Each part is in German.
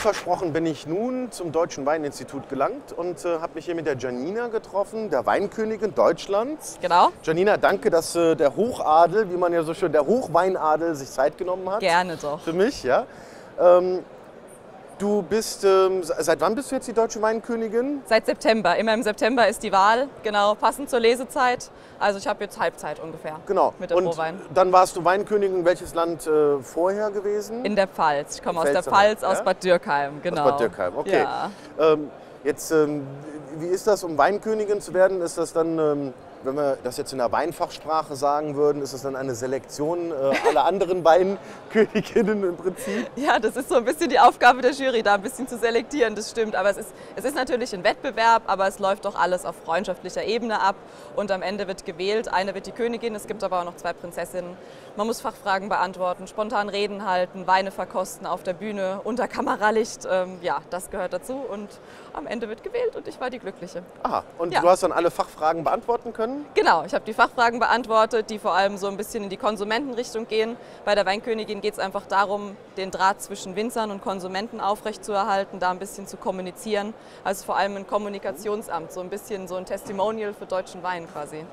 versprochen bin ich nun zum Deutschen Weininstitut gelangt und äh, habe mich hier mit der Janina getroffen, der Weinkönigin Deutschlands. Genau. Janina, danke, dass äh, der Hochadel, wie man ja so schön, der Hochweinadel sich Zeit genommen hat. Gerne doch. Für mich, ja. Ähm, Du bist, ähm, seit wann bist du jetzt die deutsche Weinkönigin? Seit September. Immer im September ist die Wahl, genau, passend zur Lesezeit. Also ich habe jetzt Halbzeit ungefähr. Genau. Mit dem Und Rohwein. dann warst du Weinkönigin in welches Land äh, vorher gewesen? In der Pfalz. Ich komme aus der Pfalz, aus ja? Bad Dürkheim, genau. Aus Bad Dürkheim, okay. Ja. Ähm, jetzt, ähm, wie ist das, um Weinkönigin zu werden? Ist das dann, ähm, wenn wir das jetzt in der Weinfachsprache sagen würden, ist das dann eine Selektion äh, aller anderen Weinköniginnen im Prinzip? Ja, das ist so ein bisschen die Aufgabe der Jury, da ein bisschen zu selektieren, das stimmt. Aber es ist, es ist natürlich ein Wettbewerb, aber es läuft doch alles auf freundschaftlicher Ebene ab. Und am Ende wird gewählt. Eine wird die Königin, es gibt aber auch noch zwei Prinzessinnen. Man muss Fachfragen beantworten, spontan Reden halten, Weine verkosten auf der Bühne, unter Kameralicht. Ähm, ja, das gehört dazu. Und am Ende wird gewählt und ich war die Glückliche. Aha, und Ja. du hast dann alle Fachfragen beantworten können? Genau, ich habe die Fachfragen beantwortet, die vor allem so ein bisschen in die Konsumentenrichtung gehen. Bei der Weinkönigin geht es einfach darum, den Draht zwischen Winzern und Konsumenten aufrechtzuerhalten, da ein bisschen zu kommunizieren. Also vor allem ein Kommunikationsamt, so ein bisschen so ein Testimonial für deutschen Wein quasi.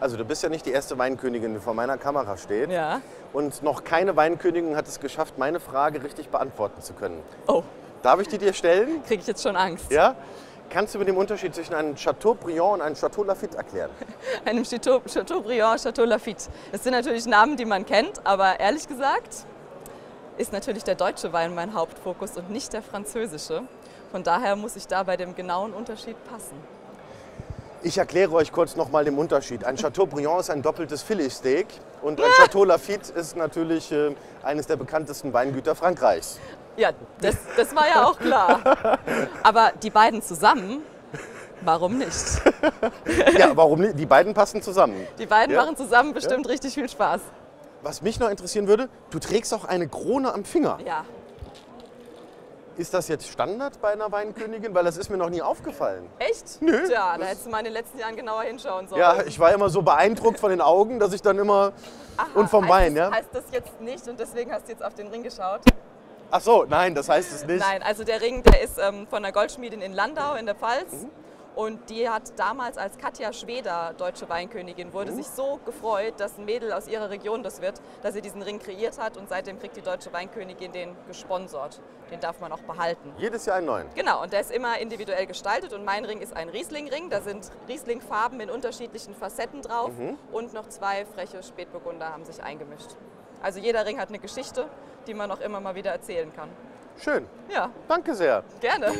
Also du bist ja nicht die erste Weinkönigin, die vor meiner Kamera steht. Ja. Und noch keine Weinkönigin hat es geschafft, meine Frage richtig beantworten zu können. Oh, Darf ich die dir stellen? kriege ich jetzt schon Angst. Ja? Kannst du mir den Unterschied zwischen einem Chateaubriand und einem Chateau Lafite erklären? Einem Chateau, Chateaubriand, Chateau Lafite. Das sind natürlich Namen, die man kennt, aber ehrlich gesagt ist natürlich der deutsche Wein mein Hauptfokus und nicht der französische. Von daher muss ich da bei dem genauen Unterschied passen. Ich erkläre euch kurz nochmal den Unterschied. Ein Chateaubriand ist ein doppeltes Filetsteak und ein Chateau Lafite ist natürlich äh, eines der bekanntesten Weingüter Frankreichs. Ja, das, das war ja auch klar. Aber die beiden zusammen, warum nicht? Ja, warum nicht? Die beiden passen zusammen. Die beiden Ja. machen zusammen bestimmt richtig viel Spaß. Was mich noch interessieren würde, du trägst auch eine Krone am Finger. Ja. Ist das jetzt Standard bei einer Weinkönigin? Weil das ist mir noch nie aufgefallen. Echt? Nö. Ja, da hättest du mal in den letzten Jahren genauer hinschauen sollen. Ja, ich war immer so beeindruckt von den Augen, dass ich dann immer... Aha, und vom Wein, das, ja? Heißt das jetzt nicht und deswegen hast du jetzt auf den Ring geschaut? Ach so, nein, das heißt es nicht. Nein, also der Ring, der ist ähm, von der Goldschmiedin in Landau in der Pfalz. Mhm. Und die hat damals als Katja Schweder deutsche Weinkönigin, wurde Mhm. sich so gefreut, dass ein Mädel aus ihrer Region das wird, dass sie diesen Ring kreiert hat. Und seitdem kriegt die deutsche Weinkönigin den gesponsert. Den darf man auch behalten. Jedes Jahr einen neuen. Genau, und der ist immer individuell gestaltet und mein Ring ist ein Riesling-Ring. Da sind Riesling-Farben in unterschiedlichen Facetten drauf Mhm. und noch zwei freche Spätburgunder haben sich eingemischt. Also jeder Ring hat eine Geschichte, die man auch immer mal wieder erzählen kann. Schön. Ja, Danke sehr. gerne.